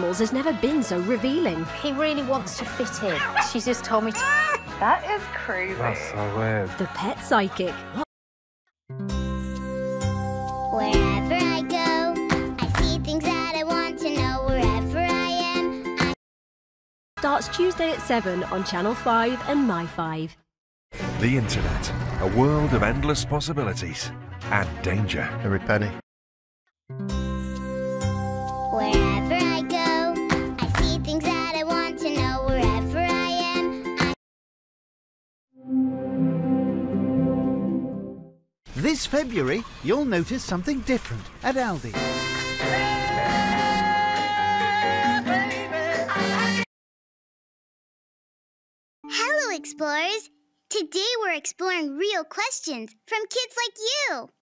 animals has never been so revealing. He really wants to fit in. She's just told me to. That is crazy. That's so weird. The Pet Psychic. Wherever I go, I see things that I want to know. Wherever I am, I Starts Tuesday at 7 on Channel 5 and My 5. The Internet, a world of endless possibilities and danger. Every penny. wherever This February, you'll notice something different at Aldi. Hello, explorers! Today we're exploring real questions from kids like you.